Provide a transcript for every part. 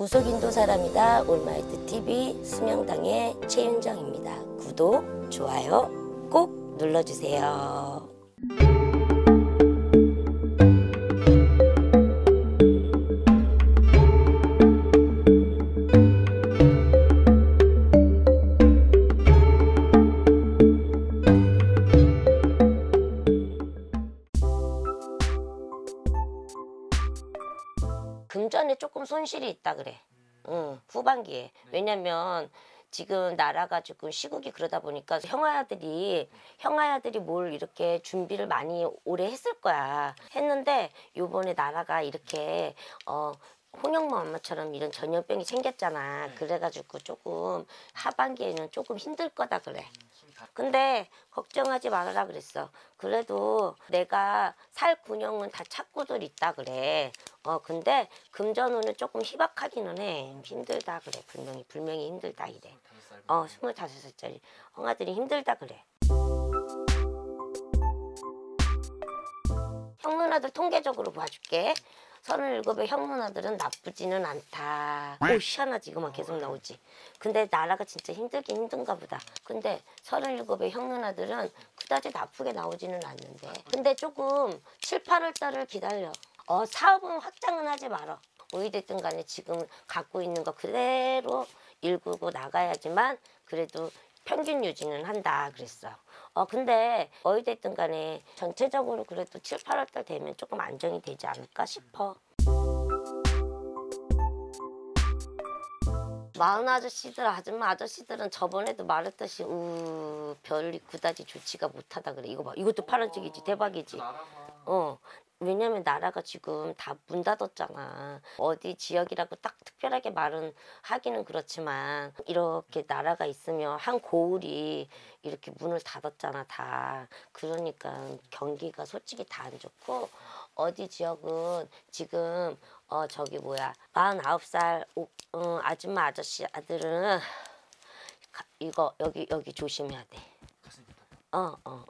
무속인도 사람이다 올마이트 TV 수명당의 최윤정입니다. 구독, 좋아요 꼭 눌러주세요. 금전에 조금 손실이 있다 그래. 응, 후반기에. 왜냐면 지금 나라가 지금 시국이 그러다 보니까 형아들이 형아들이 뭘 이렇게 준비를 많이 오래 했을 거야. 했는데 요번에 나라가 이렇게 어 홍영모 엄마처럼 이런 전염병이 생겼잖아. 그래가지고 조금 하반기에는 조금 힘들 거다 그래. 근데 걱정하지 말아라 그랬어. 그래도 내가 살 군형은 다 찾고들 있다 그래. 어 근데 금전운은 조금 희박하기는 해. 힘들다 그래. 분명히 분명히 힘들다 이래. 어 스물다섯 살짜리 형아들이 힘들다 그래. 형 누나들 통계적으로 봐줄게. 서른일곱의 형 누나들은 나쁘지는 않다. 오 희한하지 이거만 계속 나오지. 근데 나라가 진짜 힘들긴 힘든가 보다. 근데 서른일곱의 형 누나들은 그다지 나쁘게 나오지는 않는데. 근데 조금 7, 8월 달을 기다려. 어 사업은 확장은 하지 말어. 어디됐든 간에 지금 갖고 있는 거 그대로 일구고 나가야지만 그래도 평균 유지는 한다 그랬어. 어 근데 어디됐든 간에 전체적으로 그래도 7, 8월 달 되면 조금 안정이 되지 않을까 싶어. 마흔 아저씨들 아줌마 아저씨들은 저번에도 말했듯이 우 별이 그다지 좋지가 못하다 그래. 이거 봐. 이것도 파란색이지 대박이지. 어. 왜냐면 나라가 지금 다 문 닫았잖아. 어디 지역이라고 딱 특별하게 말은 하기는 그렇지만 이렇게 나라가 있으면 한 고을이 이렇게 문을 닫았잖아 다. 그러니까 경기가 솔직히 다 안 좋고 어디 지역은 지금 어 저기 뭐야 49살 오, 어, 아줌마 아저씨 아들은 가- 이거 여기 여기 조심해야 돼. 어, 어.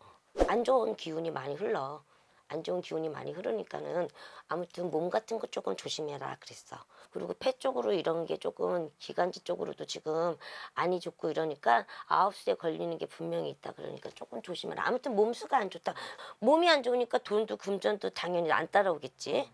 안 좋은 기운이 많이 흘러. 안 좋은 기운이 많이 흐르니까는 아무튼 몸 같은 거 조금 조심해라 그랬어. 그리고 폐 쪽으로 이런 게 조금 기관지 쪽으로도 지금 안이 좋고 이러니까 아홉 수에 걸리는 게 분명히 있다 그러니까 조금 조심해라. 아무튼 몸수가 안 좋다. 몸이 안 좋으니까 돈도 금전도 당연히 안 따라오겠지.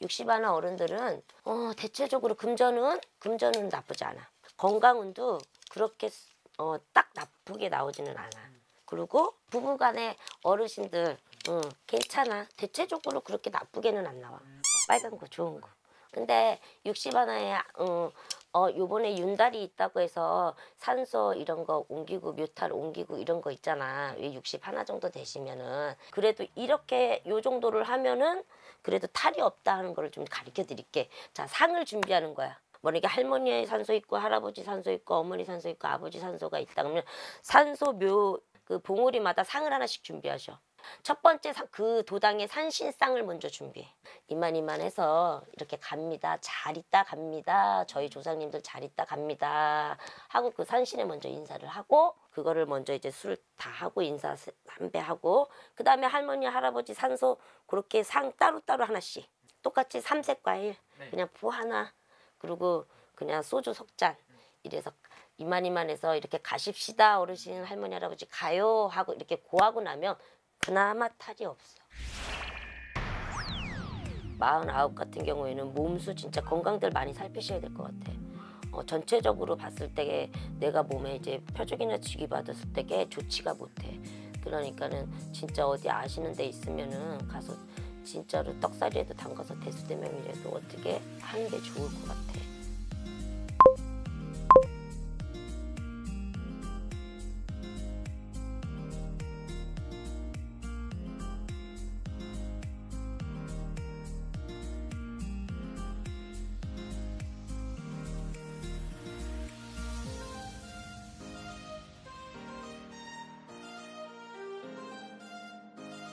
60 하나 어른들은 어, 대체적으로 금전은 금전은 나쁘지 않아. 건강운도 그렇게 어, 딱 나쁘게 나오지는 않아. 그리고 부부간의 어르신들 응, 괜찮아. 대체적으로 그렇게 나쁘게는 안 나와. 빨간 거 좋은 거. 근데 60 하나에 어, 어 요번에 윤달이 있다고 해서 산소 이런 거 옮기고 묘탈 옮기고 이런 거 있잖아. 왜 60 하나 정도 되시면은 그래도 이렇게 요 정도를 하면은 그래도 탈이 없다 하는 거를 좀 가르쳐 드릴게. 자, 상을 준비하는 거야. 만약에 할머니의 산소 있고 할아버지 산소 있고 어머니 산소 있고 아버지 산소가 있다 그러면 산소 묘 그 봉우리마다 상을 하나씩 준비하셔. 첫 번째 상, 그 도당의 산신상을 먼저 준비해. 이만 이만 해서 이렇게 갑니다. 잘 있다 갑니다. 저희 조상님들 잘 있다 갑니다. 하고 그 산신에 먼저 인사를 하고 그거를 먼저 이제 술 다 하고 인사 한배 하고 그 다음에 할머니 할아버지 산소 그렇게 상 따로따로 하나씩 똑같이 삼색 과일 그냥 부 하나 그리고 그냥 소주 석잔 이래서 이만 이만해서 이렇게 가십시다 어르신 할머니 할아버지 가요 하고 이렇게 고하고 나면 그나마 탈이 없어. 마흔아홉 같은 경우에는 몸수 진짜 건강들 많이 살피셔야 될 것 같아. 어, 전체적으로 봤을 때 내가 몸에 이제 표적이나 직위 받았을 때게 좋지가 못해. 그러니까는 진짜 어디 아시는 데 있으면은 가서 진짜로 떡살이라도 담가서 대수대명이라도 어떻게 하는 게 좋을 것 같아.